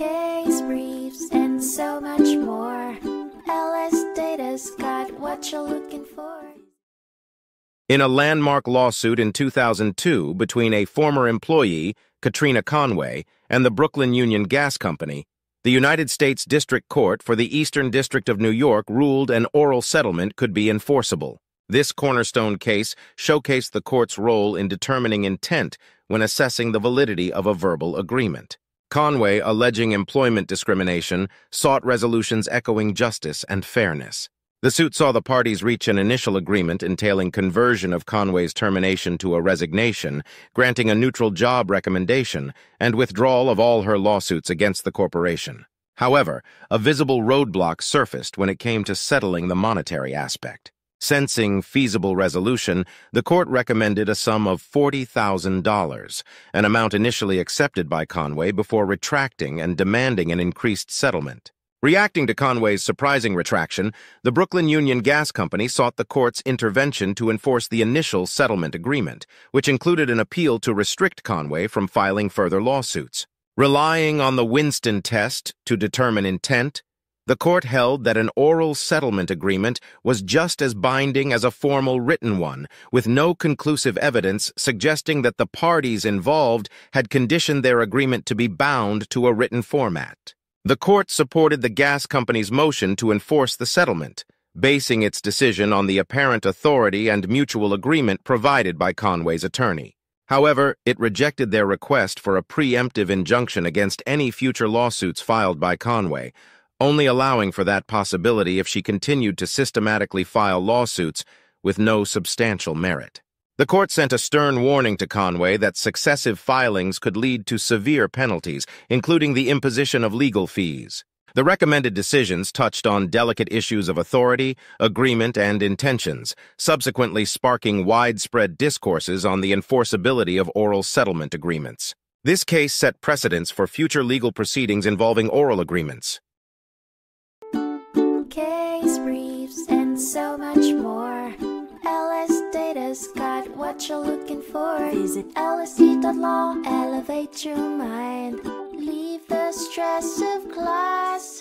case briefs, and so much more. LS Data's got what you're looking for. In a landmark lawsuit in 2002 between a former employee, Katrina Conway, and the Brooklyn Union Gas Company, the United States District Court for the Eastern District of New York ruled an oral settlement could be enforceable. This cornerstone case showcased the court's role in determining intent when assessing the validity of a verbal agreement. Conway, alleging employment discrimination, sought resolutions echoing justice and fairness. The suit saw the parties reach an initial agreement entailing conversion of Conway's termination to a resignation, granting a neutral job recommendation, and withdrawal of all her lawsuits against the corporation. However, a visible roadblock surfaced when it came to settling the monetary aspect. Sensing feasible resolution, the court recommended a sum of $40,000, an amount initially accepted by Conway before retracting and demanding an increased settlement. Reacting to Conway's surprising retraction, the Brooklyn Union Gas Company sought the court's intervention to enforce the initial settlement agreement, which included an appeal to restrict Conway from filing further lawsuits. Relying on the Winston test to determine intent, the court held that an oral settlement agreement was just as binding as a formal written one, with no conclusive evidence suggesting that the parties involved had conditioned their agreement to be bound to a written format. The court supported the gas company's motion to enforce the settlement, basing its decision on the apparent authority and mutual agreement provided by Conway's attorney. However, it rejected their request for a preemptive injunction against any future lawsuits filed by Conway, only allowing for that possibility if she continued to systematically file lawsuits with no substantial merit. The court sent a stern warning to Conway that successive filings could lead to severe penalties, including the imposition of legal fees. The recommended decisions touched on delicate issues of authority, agreement, and intentions, subsequently sparking widespread discourses on the enforceability of oral settlement agreements. This case set precedents for future legal proceedings involving oral agreements. Case briefs, and so much more. LS Data's got what you're looking for. Visit lsd.law, elevate your mind. Leave the stress of class.